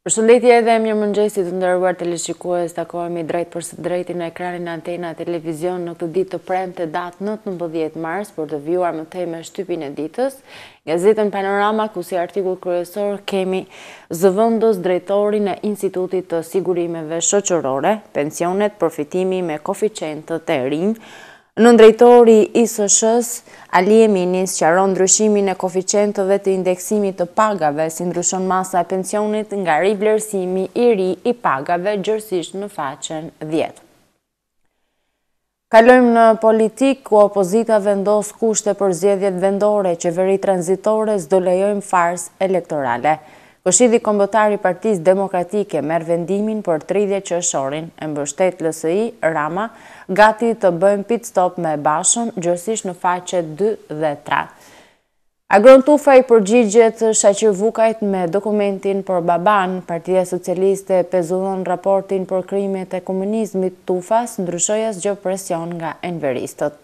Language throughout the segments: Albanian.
Përshëndetje dhe mirëmëngjesi të nderuar teleshikues, takohemi drejtpërsëdrejti në ekranin e Antena Televizion në këtë ditë të premte datë 19 mars për të vijuar më tej me shtypin e ditës, gazetën Panorama ku si artikull kryesor kemi zëvendësdrejtorin e Institutit të Sigurimeve Shoqërore, pensionet, përfitimi me koeficientët e rinj, Nëndrejtori i ISSH-së, Ali Emini sqaron ndryshimin e koeficientëve të indeksimit të pagave, si ndryshon masa e pensionit nga rivlerësimi i ri i pagave gjerësisht në faqen dhjetë. Kalojmë në politikë, ku opozita vendos kushte për zgjedhjet vendore, qeveri tranzitore, s'do lejojmë farsë elektorale. Këshilli Kombëtar i Partisë Demokratike merr vendimin për tridhjetë qershorin, e mbështet LSI, Rama, Gati të bëjmë pit stop me Bashën, gjerësisht në faqet dy dhe tre. Agron Tufa i përgjigjet Shaqir Vukajt me dokumentin për babanë, Partia Socialiste pezullon raportin për krimet e komunizmit, Tufa, s'ndryshoj asgjë presion nga enveristët.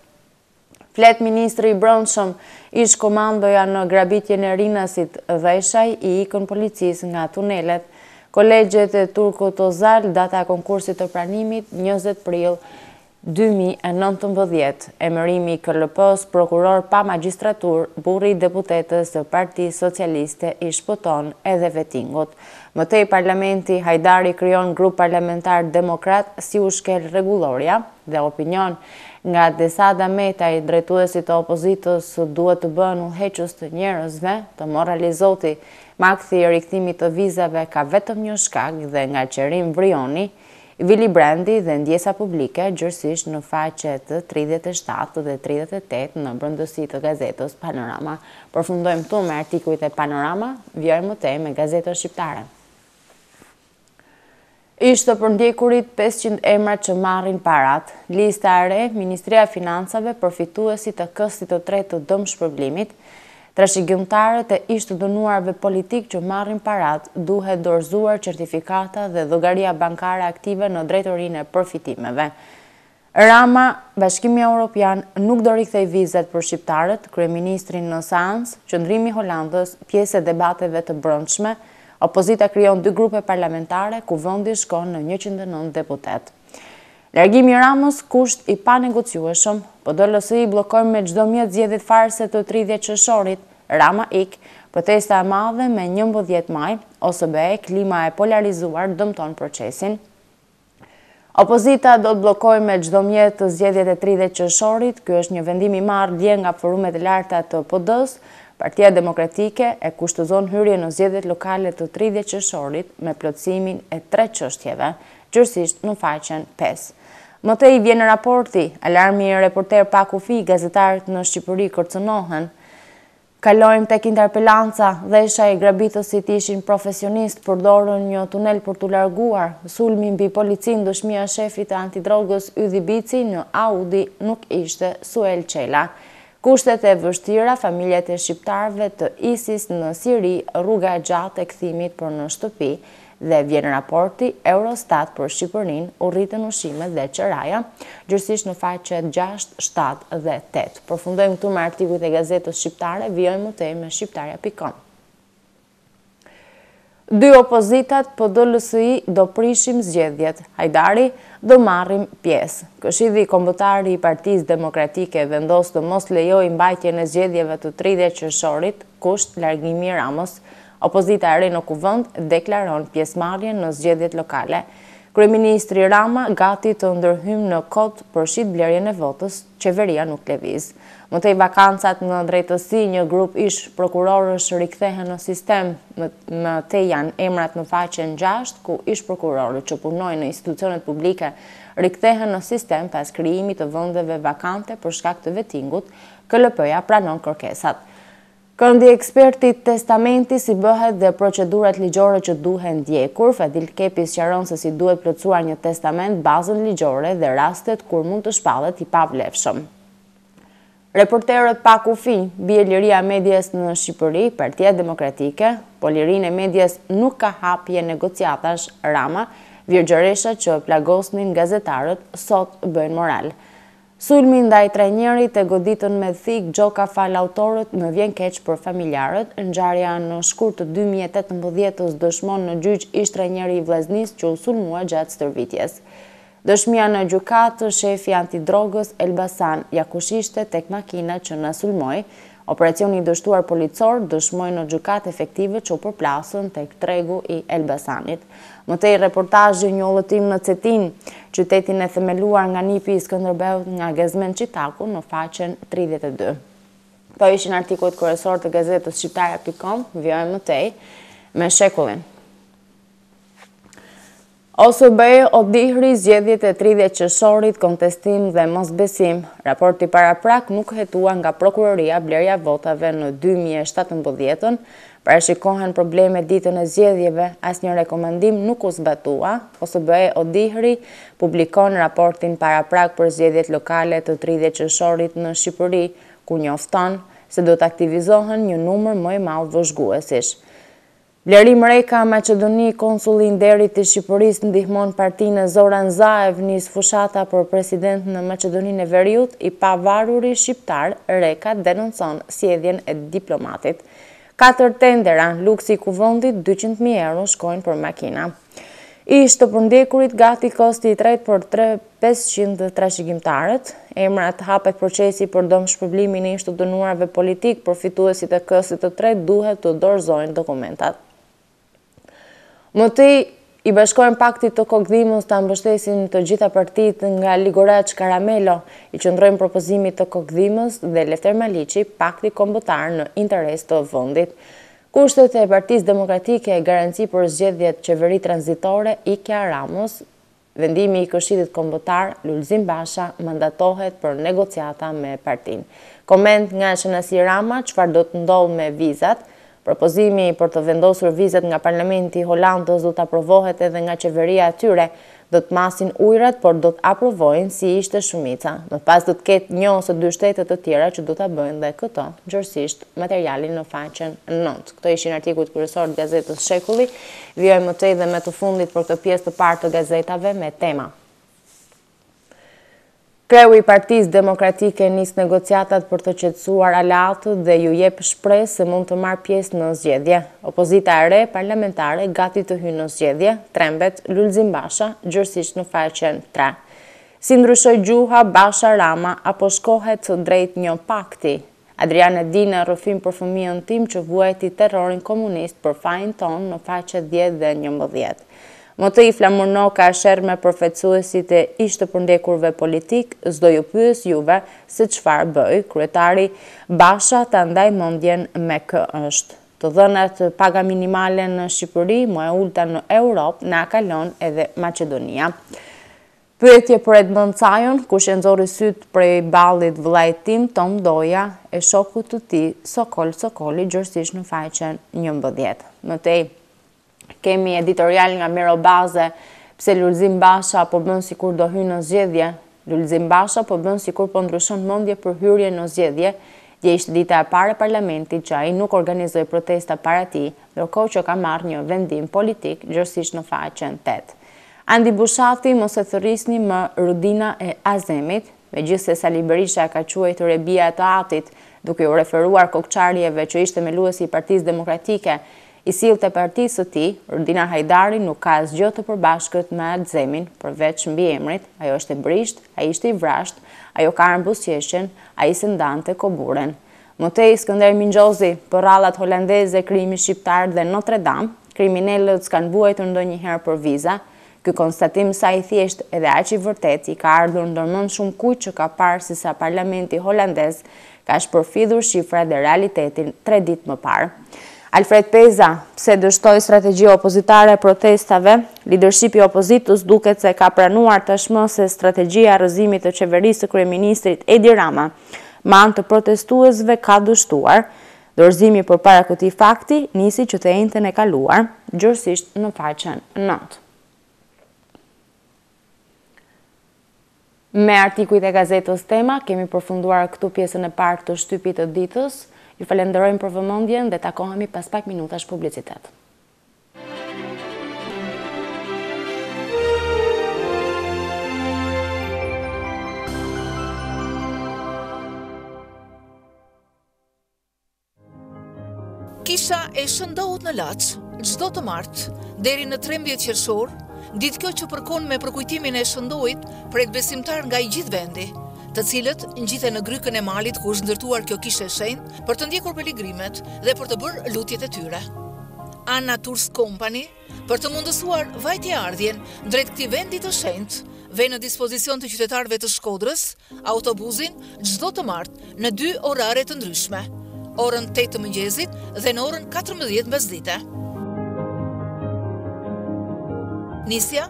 Flet ministri i Brendshëm, ish komandoja në grabitjen e Rinasit, Lleshaj, i ikën policisë nga tunelet. Kolegjet e Turgut Ozal, data e konkursit të pranimit, njëzet prill dy mijë e nëntëmbëdhjetë, emërimi i KLP-së prokuror pa magjistraturë, burri i deputetes së Partisë Socialiste i shpëton edhe Vettingut. Më tej parlamenti, Hajdari krijon grup parlamentar demokrat, si u shkel rregullorja? dhe opinion, nga Desada Metaj drejtuesit e opozitës duhet të bëhen udhëheqës të njerëzve, Timo Ralizoti, makthi i rikthimit të vizave ka vetëm një shkak dhe nga Qerim Vrioni, Vili Brandi dhe ndjesa publike gjerësisht në faqet tridhjetë e shtatë dhe tridhjetë e tetë në brendësi të gazetës Panorama. Përfundojmë këtu me artikujt e Panorama, vijojmë më tej me Gazeta Shqiptare. Ish të përndjekurit pesëqind emrat që marrin paratë, lista e re, Ministria e Financave përfituesit e këstit të tretë të dëmshpërblimit, trashëgimtarët e ish të dënuarve politikë që marrin paratë, duhet dorëzuar certifikata dhe llogaria bankare aktive në Drejtorinë e Përfitimeve. Rama, Bashkimi Europian nuk do rikthejë vizat për shqiptarët, kryeministri në seancë, Qëndrimi i Holandës, pjesë e debateve të brendshme, Opozita krijon dy grupe parlamentare, Kuvendi shkon në njëqind e nëntë deputetë. Largimi i Ramës, kusht i panegociueshëm, PD-LSI bllokojmë me çdo mjet zgjedhjet farsë të tridhjetë qershorit, Rama ik, Protesta e madhe më njëmbëdhjetë maj, OSBE, klima e polarizuar dëmton procesin. Opozita do të bllokojë me çdo mjet zgjedhjet e tridhjetë qershorit, ky është një vendim i marrë dje nga forumet e larta të PD-së. Partia Demokratike e kushtëzon hyrjen në zgjedhjet lokale të tridhjetë qershorit me plotësimin e tre çështjeve, gjerësisht në faqen pesë. Më tej vjen raporti, alarmi i Reporterë pa kufij, gazetarët në Shqipëri kërcënohen. Kalojmë tek interpelanca, Lleshaj, grabitësit ishin profesionistë, përdorën një tunel për t'u larguar. Sulmi mbi policinë, dëshmia e shefit të antidrogës Ylli Bici në Audi nuk ishte Suel Çela. Kushtet e vështira, familjet e shqiptarëve të ISIS në Siri, rruga e gjatë e kthimit për në shtëpi, dhe vjen raporti Eurostat për Shqipërinë, u rritën ushqimet dhe qeraja, gjerësisht në faqet gjashtë, shtatë dhe tetë. Përfundojmë këtu me artikujt e Gazetës Shqiptare, vijojmë më tej me Shqiptarja pikë kom. Dy opozitat PD-LSI do prishim zgjedhjet, Hajdari, do marrim pjesë. Këshilli Kombëtar i Partisë Demokratike vendos të mos lejojë mbajtjen e zgjedhjeve të tridhjetë qershorit, kusht largimi i Ramës. Opozita e re në Kuvend deklaron pjesëmarrjen në zgjedhjet lokale, kryeministri Rama gati të ndërhyjmë në kod për shitblerjen e votës, qeveria nuk lëviz. Më tej vakancat në drejtësi, një grup ish prokurorësh rikthehen në sistem, më tej janë emrat në faqen gjashtë ku ish prokurorët që punojnë në institucionet publike rikthehen në sistem pas krijimit të vendeve vakante për shkak të vetingut, KLP-ja pranon kërkesat. Këndi i ekspertit Testamenti si bëhet dhe procedurat ligjore që duhen ndjekur, Fadil Kepi sqaron se si duhet plotësuar një testament, bazën ligjore dhe rastet kur mund të shpallet i pavlefshëm. Reporterët pa kufij, bie liria e medies në Shqipëri, Partia Demokratike, Pa lirinë e medies nuk ka hapje negociatash, Rama, Virgjëreshat që plagosnin gazetarët sot bëjnë moral. Sulmi ndaj trajnerit, e goditën me thikë, Gjoka fal autorët, më vjen keq për familjarët, ngjarja në shkurt të dy mijë e tetëmbëdhjetës dëshmon në gjyq ish-trajneri i Vllaznisë që u sulmua gjatë stërvitjes. Dëshmia në gjykatë, shefi i antidrogës Elbasan, ja kush ishte tek makina që na sulmoi, Operacioni i dështuar policor, dëshmojnë në gjykatë efektivët që u përplasën tek tregu i Elbasanit. Më tej reportazhi Një udhëtim në Cetinj, qytetin e themeluar nga nipi i Skënderbeut nga Gazmend Çitaku në faqen tridhjetë e dy. Këto ishin artikujt kryesorë të gazetës Shqiptarja pikë kom, vijojmë më tej me Shekullin. OSBE ODIHR-i zgjedhjet e tridhjetë qershorit, kontestim dhe mosbesim, raporti paraprak nuk u hetua nga prokuroria blerja e votave në dy mijë e shtatëmbëdhjetën, parashikohen probleme ditën e zgjedhjeve, asnjë rekomandim nuk u zbatua, OSBE ODIHR-i publikon raportin paraprak për zgjedhjet lokale të tridhjetë qershorit në Shqipëri, ku njofton se do të aktivizohen një numër më i madh vëzhguesish. Blerim Reka, Maqedoni, Konsulli i Nderit i Shqipërisë ndihmon partinë e Zoran Zaev, nis fushata për president në Maqedoninë e Veriut, i pavaruri shqiptar, Reka denoncon sjelljen e diplomatit. Katër tendera, luksi i Kuvendit, dyqind mijë euro shkojnë për makina. Ish të përndekurit gati kësti i tretë për tre mijë e pesëqind trashëgimtarët. Emrat hapet procesi për dëmshpërblimin e ish të dënuarve politikë për fituesit e këstit të tretë duhet të dorëzojnë dokumentat. Më tej i bashkohen paktit të Kokëdhimës ta mbështesin të gjitha partitë nga Ligoraq Karamelo i qëndrojnë propozimit të Kokëdhimës dhe Lefter Maliqi pakti kombëtar në interes të vendit. Kushtet e Partisë Demokratike garanci për zgjedhjet qeveri tranzitore ikja e Ramës Vendimi i Këshillit Kombëtar Lulzim Basha mandatohet për negociata me partinë Koment nga Shinasi Rama çfarë do të ndodhë me vizat Propozimi për të vendosur vizat nga parlamenti i Holandës do të aprovohet edhe nga qeveria e tyre Do të masin ujërat por do të aprovojnë si ishte shumica. Më pas do të ketë një ose dy shtete të tjera që do ta bëjnë dhe këtë, gjërësisht materialin në faqen nëntë. Këto ishin artikujt kryesorë të gazetës Shekulli. Vijojmë më tej dhe me të fundit për këtë pjesë të parë të gazetave me Tema. Kreu i Partisë Demokratike nis negociatat për të qetësuar aleatët dhe iu jep shpresë se mund të marrë pjesë në zgjedhje. Opozita e re parlamentare gati të hyjë në zgjedhje, trembet Lulzim Basha, gjërësisht në faqen tre. Si ndryshoi gjuha, Basha-Rama, a po shkohet drejt një pakti? Adriana Dine rrëfim për fëmijën tim që vuajti terrorin komunist për fajin tonë në faqet dhjetë dhe njëmbëdhjetë. Më tej Flamur Noka sherr me përfaqësuesit e ish të përndjekurve politikë, s'do ju pyes juve se çfarë bëj kryetari Basha ta ndajë mendjen me kë është. Të dhënat paga minimale në Shqipëri, më e ulëta në Europë, na kalon edhe Maqedonia. Pyetje për Edmond Cajon, Kush e nxorri sytë prej ballit vëllait tim, Tom Doja, e shokut të tij, Sokol Sokoli, gjerësisht në faqen njëmbëdhjetë. Më tej kemi editorial nga Mero Baze, Pse Lulzim Basha po bën sikur do hyjë në zgjedhje? Lulzim Basha po bën sikur po ndryshon mendje për hyrje në zgjedhje. Dje ishte dita e parë e parlamentit që ai nuk organizoi protesta para tij, ndërkohë që ka marrë një vendim politik, gjerësisht në faqen tetë. Andi Bushati mos e thërrisni më Rudina e Azemit, megjithëse Sali Berisha e ka quajtur e bija e të atit, duke u referuar kokçarjeve që ish-themeluesi i Partisë Demokratike, i sillte partisë së tij, Rudina Hajdari nuk ka asgjë të përbashkët me Azemin, përveç mbiemrit, ajo është e brishtë, ai ishte i vrashtë, ajo ka armë buzëqeshjen, ai se ndante koburen. Më tej, Skënder Minxhozi, përrallat holandeze, krimi shqiptar dhe Notre Dame, Kriminelët s'kanë vuajtur ndonjëherë për viza, ky konstatim sa i thjeshtë edhe aq i vërtetë i ka ardhur ndërmend shumëkujt që ka parë sesa parlamenti holandez ka shpërfidhur shifra dhe realitetin tre ditë më parë. Alfred Peza, Pse dështoi strategjia opozitare e protestave? Lidershipi i opozitës duket se ka pranuar tashmë se strategjia e rrëzimit të qeverisë së kryeministrit Edi Rama me anë të protestuesve ka dështuar. Dorëzimi përpara këtij fakti nisi që të enjten e kaluar, gjerësisht në faqen nëntë. Me artikujt e gazetës Tema kemi përfunduar këtu pjesën e parë të shtypit të ditës. Ju falenderojmë për vëmendjen dhe takohemi pas pak minutash publicitet. Kisha e Shën Ndout në Laç, çdo të martë, deri në 13 qershor, ditë kjo që përkon me përkujtimin e Shën Ndoit pret besimtarë nga i gjithë vendi, të cilët ngjiten në grykën e malit ku është ndërtuar kjo kishë e shenjtë për të ndjekur peligrimet dhe për të bërë lutjet e tyre. Anna Tours Company, Për të mundësuar vajtjeardhjen drejt këtij vendi të shenjtë, vë në dispozicion të qytetarëve të Shkodrës autobuzin çdo të martë në dy orare të ndryshme, orën 8 të mëngjezit dhe në orën 14 mbesdite. Nisja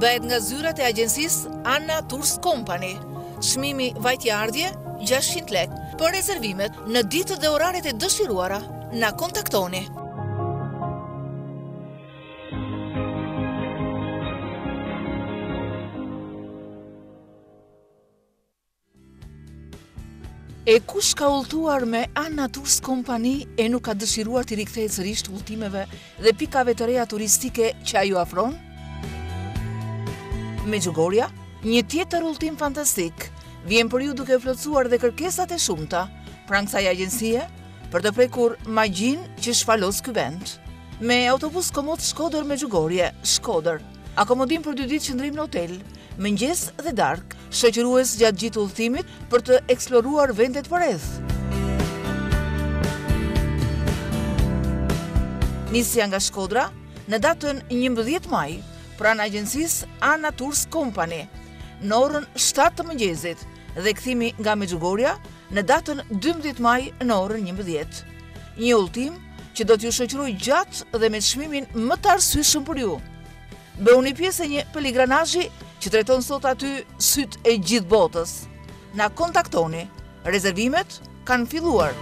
Bëhet nga zyrat e agjencisë Anna Tours Company. Çmimi vajtje-ardhje, gjashtëqind lekë. Për rezervimet, në ditët dhe oraret e dëshiruara, na kontaktoni. E kush ka udhëtuar me Anna Tours Company e nuk ka dëshiruar t'i rikthehet sërish udhëtimeve dhe pikave të reja turistike që ajo ofron? Mexhugorja, një tjetër udhëtim fantastik, vjen për ju duke plotësuar dhe kërkesat e shumta pranë kësaj agjencie për të prekur magjinë që shfalos ky vend. Me autobus komod Shkodër Mexhugorje, Shkodër, Akomodim për dy ditë qëndrim në hotel, mëngjes dhe darkë, shoqërues gjatë gjithë udhëtimit për të eksploruar vendet përreth. Nisja nga Shkodra në datën 11 maj, pranë agjencisë Ana Tours Company, në orën 7 të mëngjesit dhe kthimi nga Mexhugorja në datën 12 maj në orën 11. Një udhëtim që do t'ju shoqërojë gjatë dhe me çmimin më të arsyeshëm për ju. Bëuni pjesë e një pelegrinazhi që drejton sot aty sytë e gjithë botës. Na kontaktoni. Rezervimet kanë filluar.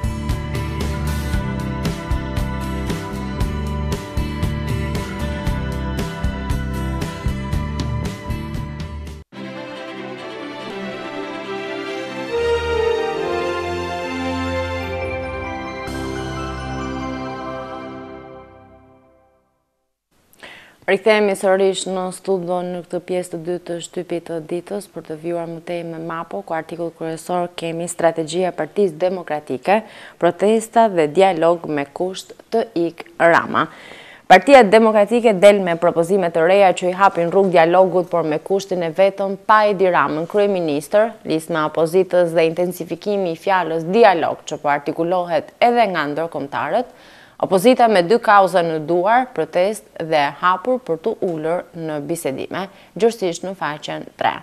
Rikthehemi sërish në studio në këtë pjesë të dytë të shtypit të ditës për të vijuar më tej me MAPO, ku artikull kryesor kemi strategjia e Partisë Demokratike, protesta dhe dialog me kusht të ikë Rama. Partia Demokratike del me propozime të reja që i hapin rrugë dialogut, por me kushtin e vetëm pa Edi Ramën kryeministër, listë e opozitës dhe intensifikimi i fjalës dialog që po artikulohet edhe nga ndërkombëtarët, opozita me dy kauza në duar, protestë dhe e hapur për t'u ulur në bisedime, gjerësisht në faqen tre.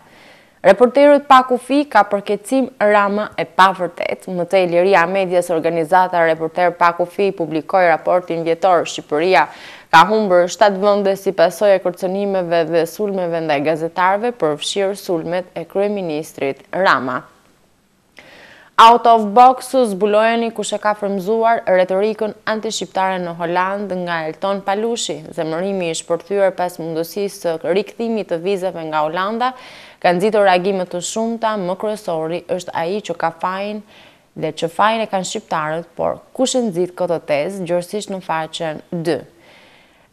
Reporterët pa kufi ka përkeqësim Rama e pavërtetë, më tej liria e medias organizata Reporterë pa kufi publikoi raportin vjetor Shqipëria ka humbur shtatë vende si pasojë e kërcënimeve dhe sulmeve ndaj gazetarëve përfshirë sulmet e kryeministrit Rama. Out of box zbuloheni kush e ka frymëzuar retorikën antishqiptare në Holandë nga Elton Pallushi, zemërimi i shpërthyer pas mundësisë së rikthimit të vizave nga Holanda ka nxitur reagime të shumta, më kryesori është ai që ka fajin dhe që fajin e kanë shqiptarët, por kush e nxit këtë tezë, gjerësisht në faqen dy.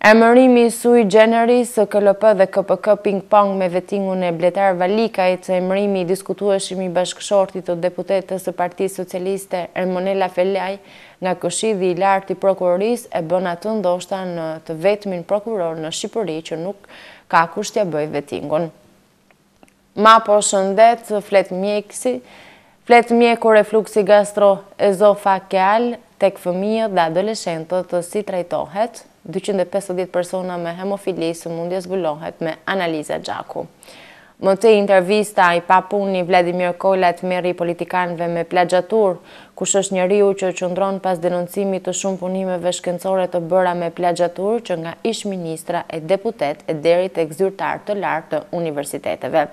Emërimi sui generis së KLP dhe KPK ping pong me vetingun e Bledar Valikajt, emërimi i diskutueshëm i bashkëshortit të deputetes së Partisë Socialiste Ermonela Felaj nga Këshilli i Lartë i Prokurorisë e bën atë ndoshta dhe të vetmin prokuror në Shqipëri që nuk ka kush t'ia bëjë vetingun. Mapo shëndet, flet mjekësi, flet mjeku refluksi gastro ezofageal tek fëmijët dhe adoleshentët si trajtohet, dyqind e pesëdhjetë persona me hemofili sëmundja zbulohet me analiza gjaku. Më tej intervista, i papuni Vladimir Kola, tmerri i politikanëve me plagjiaturë, Kush është njeriu që qëndron pas denoncimit të shumë punimeve shkencore të bëra me plagjiaturë që nga ish-ministra e deputetë e deri tek zyrtarë të lartë të universiteteve?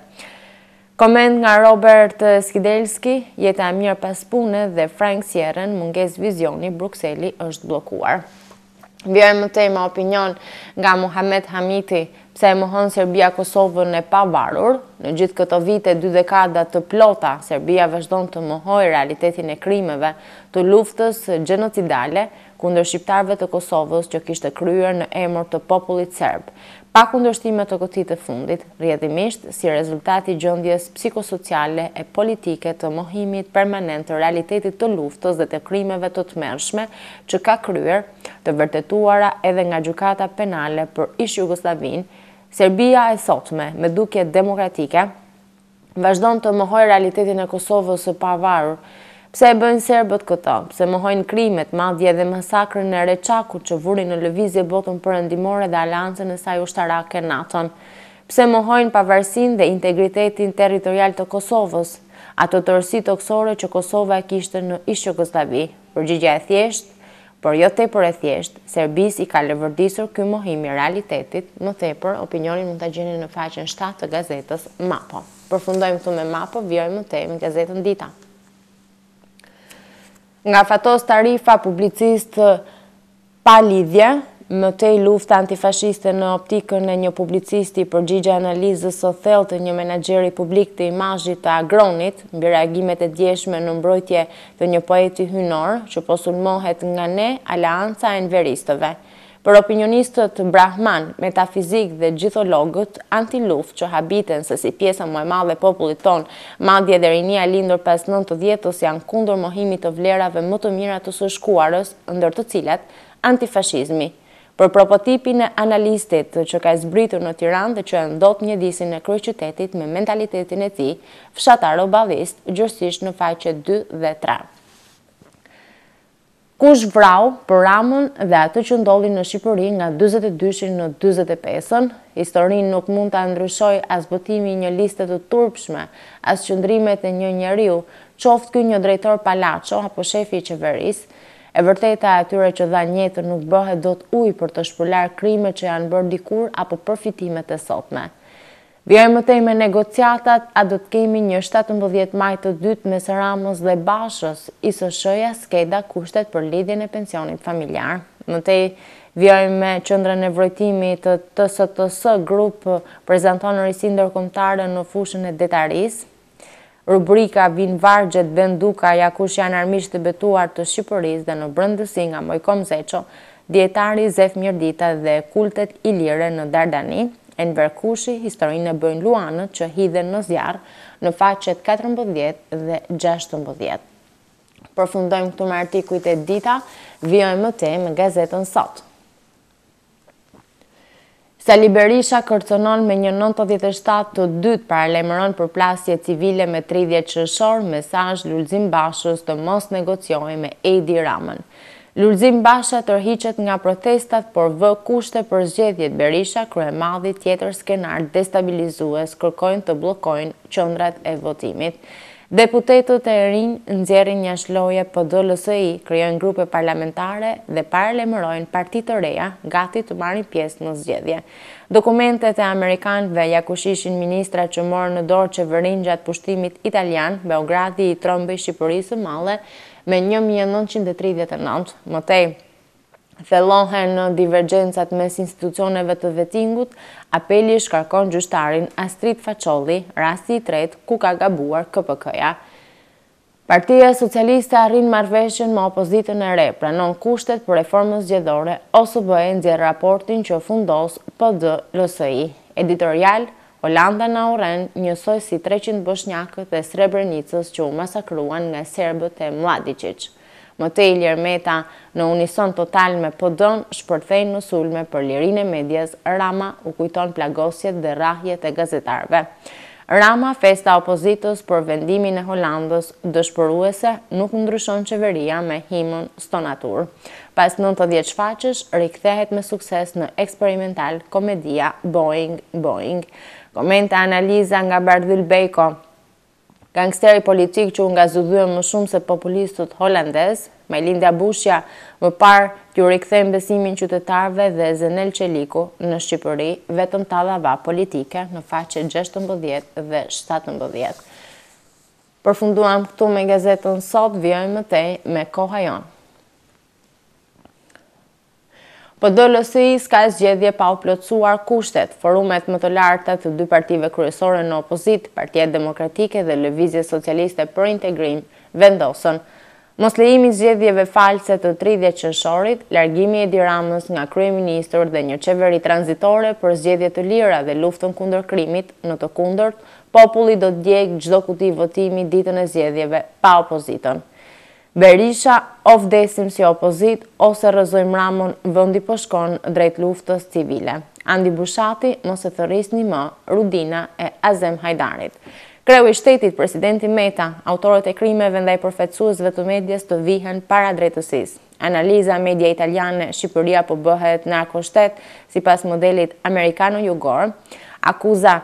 Koment nga Robert Skidelski, Jeta e mirë pas pune dhe Frank Sieren, mungesë vizioni, Brukseli është bllokuar. Vijojmë më tej me opinion nga Muhamet Hamiti, pse e mohon Serbia Kosovën e pavarur? Në gjithë këto vite, dy dekada të plota, Serbia vazhdon të mohojë realitetin e krimeve të luftës gjenocidale kundër shqiptarëve të Kosovës që kishte kryer në emër të popullit serb. Pa kundërshtime të këtij të fundit, rrjedhimisht si rezultat i gjendjes psikosociale e politike të mohimit permanent të realitetit të luftës dhe të krimeve të tmerrshme që ka kryer, të vërtetuara edhe nga Gjykata Penale për ish-Jugosllavinë, Serbia e sotme, me dukje demokratike, Vazhdon të mohojë realitetin e Kosovës së pavarur. Pse e bëjnë serbët këtë? Pse mohojnë krimet, madje edhe masakrën e Reçakut që vuri në lëvizje botën perëndimore dhe aleancën e saj ushtarake NATO-n? Pse mohojnë pavarësinë dhe integritetin territorial të Kosovës? Atë tërësi tokësore që Kosova e kishte në ish-Jugosllavi? Përgjigja e thjeshtë, Por jo tepër e thjeshtë, Serbisë i ka leverdisur ky mohim i realitetit, më tepër, opinionin mund ta gjeni në faqen shtatë të gazetës Mapo. Përfundojmë këtu me Mapo, vijojmë më tej me gazetën Dita. Nga Fatos Tarifa, publicist pa lidhje, më tej lufta antifashiste në optikën e një publicisti përgjigje analizës së thellë të një menaxheri publik të imazhit të Agronit, mbi reagimet e djeshme në mbrojtje të një poeti hyjnor që po sulmohet nga ne aleanca e enveristëve. Për opinionistët brahmanë, metafizikë dhe gjithologët antiluftë që habiten se si pjesa më e madhe e popullit tonë, madje edhe rinia e lindur pas nëntëdhjetës janë kundër mohimit të vlerave më të mira të së shkuarës, ndër të cilat antifashizmi. Për prototipin e analistit që ka zbritur në Tiranë dhe që e ndot mjedisin e kryeqytetit me mentalitetin e tij fshataro-ballist, gjerësisht në faqe dy dhe tre. Kush vrau për Ramën dhe atë që ndodhi në Shqipëri nga dyzet e dyshin në dyzet e pesën? Historinë nuk mund ta ndryshojë as botimi i një liste të turpshme, as qëndrimet e një njeriu, qoftë ky një drejtor palaço apo shefi i qeverisë. E vërteta e atyre që dhanë jetën nuk bëhet dot ujë për të shpërlarë krimet që janë bërë dikur apo përfitimet e sotme. Vijojmë më tej me negociatat, a do të kemi një shtatëmbëdhjetë maj të dytë mes Ramës dhe Bashës? ISSH-ja skeda, kushtet për lidhjen e pensionit familjar. Më tej vijojmë me Qendrën e Vrojtimit, TTS Group prezanton risi ndërkombëtare në fushën e detarisë. Rubrika Vin vargjet Ben Duka ja kush janë armiqtë e betuar të Shqipërisë dhe në brendësi nga Moikom Zeqo, Dijetari Zef Mirdita dhe kultet ilire në Dardani, Enver Kushi historinë e bëjnë luanët që hidhen në zjarr në faqet katërmbëdhjetë dhe gjashtëmbëdhjetë. Përfundojmë këtu me artikujt e Dita vijojmë më tej me gazetën Sot. Sali Berisha kërcënon me një nëntëdhjetë e shtatë të dytë paralajmëron përplasje civile me tridhjetë qershor, mesazh Lulzim Bashës të mos negociojë me Edi Ramën. Lulzim Basha tërhiqet nga protestat por vë kushte për zgjedhjet Berisha Kryemadhi tjetër skenar destabilizues kërkojnë të bllokojnë qendrat e votimit. Deputetët e rinj nxjerrin jashtë loje PD-LSI, krijojnë grupe parlamentare dhe paralajmërojnë parti të reja gati të marrin pjesë në zgjedhje. Dokumentet e amerikanëve ja kush ishin ministrat që morën në dorë qeverinë gjatë pushtimit italian, Beogradi i trembej Shqipërisë së madhe me një mijë e nëntëqind e tridhjetë e nëntë. Më tej. thellohen divergjencat mes institucioneve të Vettingut, Apeli shkarkon gjyqtarin Astrit Faqolli, rasti i tretë ku ka gabuar KPK-ja. Partia Socialiste arrin marrëveshjen me opozitën e re, pranon kushtet për reformën zgjedhore, OSBE nxjerr raportin që fundos PD, LSI. Editorial, Holanda na urren njësoj si treqind boshnjakët e Srebrenicës që u masakruan nga serbët e Mlladiçit. Më tej Ilir Meta, në unison total me PD-në, shpërthejnë në sulme për lirinë e medias, Rama u kujton plagosjet dhe rrahjet e gazetarëve. Rama, festa e opozitës për vendimin e Holandës, Dëshpëruese, nuk ndryshon qeveria me himn të stonaturë. Pas nëntëdhjetë shfaqjesh, rikthehet me sukses në eksperimental komedia Boing, Boing. Komente e analiza nga Bardhyl Bejko. Gangsteri politik që u ngazëllye më shumë se populistët holandezë, Majlinda Bushja, më parë t'u rikthejnë besimin qytetarëve dhe Zenel Çeliku, në Shqipëri, vetëm tallava politike në faqe gjashtëmbëdhjetë dhe shtatëmbëdhjetë. Përfunduam këtu me gazetën Sot, vijojmë më tej me Koha Jonë. PD-LSI s'ka zgjedhje pa u plotësuar kushtet, forumet më të larta të dy partive kryesore në opozitë, Partia Demokratike dhe Lëvizja Socialiste për Integrim, vendosën, Moslejimi i zgjedhjeve false të tridhjetë qershorit, largimi i Edi Ramës nga kryeministër dhe një qeveri tranzitore për zgjedhje të lira dhe luftën kundër krimit, në të kundërt, populli do të djegë çdo kuti votimi ditën e zgjedhjeve pa opozitën. Berisha, O vdesim si opozitë, ose rrëzojmë Ramën, vendi po shkon drejt luftës civile. Andi Bushati, Mos e thërrisni më, Rudina e Azem Hajdarit. Kreu i shtetit, Presidenti Meta, Autorët e krimeve ndaj përfaqësuesve të medias të vihen para drejtësisë. Analiza, Media italiane, Shqipëria po bëhet narkoshtet, sipas modelit amerikano-jugor. Akuza,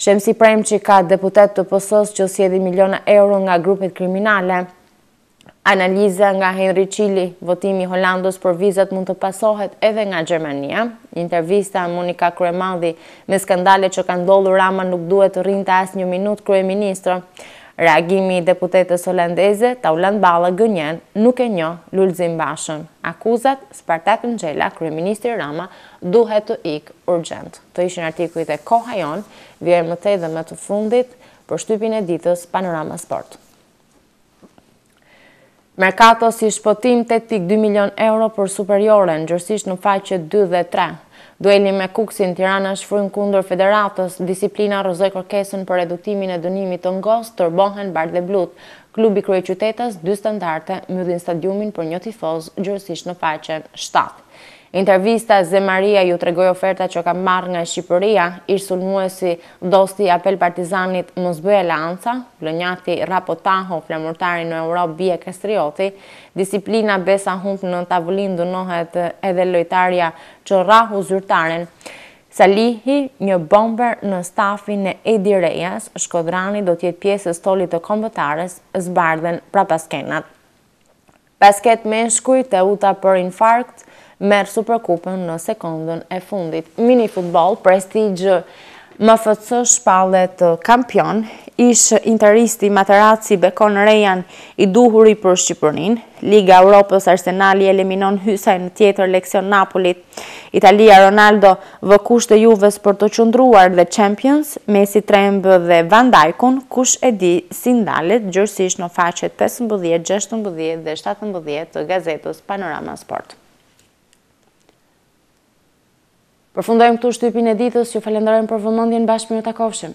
Shemsi Prençi ka deputetë të PS-së që sjellin miliona euro nga grupet kriminale. Analiza nga Henri Çili, votimi i Holandës për vizat mund të pasohet edhe nga Gjermania. Intervista Monika Kryemadhi, me skandalet që kanë ndodhur Rama nuk duhet të rrinte asnjë minutë kryeministër. Reagimi i deputetes holandeze, Taulant Balla gënjen, nuk e njoh Lulzim Bashën. Akuzat, Spartak Ngjela, kryeministri Rama duhet të ikë urgjent. Këto ishin artikujt e Koha Jonë, vijmë më tej dhe më të fundit për shtypin e ditës Panorama Sport. Merkato si shpëtim tetë pikë dy milionë euro për Superioren, gjerësisht në faqet dy dhe tre. Dueli me Kukësin, Tirana shfryn kundër Federatës, Disiplina rrëzoi kërkesën për reduktimin e dënimit të Ngos, tërbohen bardheblutë, Klubi kryeqytetas dy standarde, mbyllin stadiumin për një tifoz, gjerësisht në faqen shtatë. Intervista, Ze Maria ju tregoj ofertat që kam marrë nga Shqipëria, ish sulmuesi, Dosti apel Partizanit, mos bëje aleanca, vlonjati, Rrapo Taho, Flamurtari në Europë bie Kastrioti, disiplina Besa humb në tavolinë dënohet edhe lojtarja që rrahu zyrtaren, Salihi një bomber në stafin e Edi Rejas, Shkodrani do të jetë pjesë e stolit të Kombëtares, zbardhen prapaskenat. Basket meshkuj, Teuta për infarkt, merr Superkupën në sekondën e fundit. Minifutboll, Prestigj MFC shpallet kampion, ish interisti Materazzi bekon Rejan i duhuri për Shqipërinë. Liga e Europës, Arsenali eliminon Hysajn, tjetër leksion Napolit. Italia Ronaldo vë kushte Juves për të qëndruar dhe Champions, Messi tremb dhe Van Dijk-un kush e di si ndalet gjerësisht në faqet pesëmbëdhjetë, gjashtëmbëdhjetë dhe shtatëmbëdhjetë të gazetës Panorama Sport. Përfundojmë këtu shtypin e ditës, ju falenderojmë për vëmendjen, bashkë mirutakofshim!